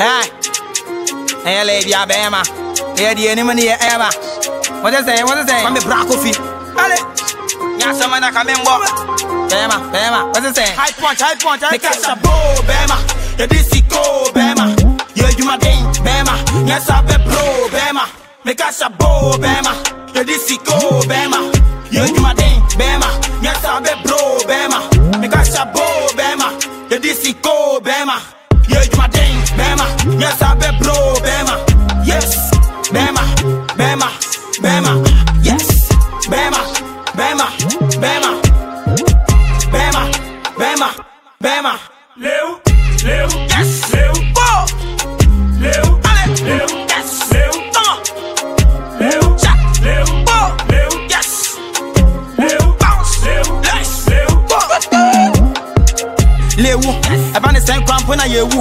Hey, hey, lady, I bear ma. Hey, the enemy Emma. What is saying? What is saying? I'm a braco fee. Ale. Yeah, someone that in, boy. Bema, Bema. What's it saying? High punch, high punch, high punch. Make a bo, Bema. Yeah, this is go, Bema. Yeah, you my ding, Bema. Yes, I be bro, Bema. Make a bo, Bema. Yeah, this is go, Bema. Yeah, you my ding, Bema. Yes, I be bro, Bema. Make a bo, Bema. Yeah, this is go, Bema. You my ding, Bema. Yes, I be bro, Bema. Yes, Bema, Bema, Bema. Yes, Bema, Bema, Bema. Bema, Bema, Bema. Leu, leu, Yes, leu, Go. leu, Ale. leu, Yes, leu, on. leu, Shot. leu, Go. leu, Yes. leu, Bounce. leu, Yes. leu. Lewu. Eba ne sɛn kwan po na yewu.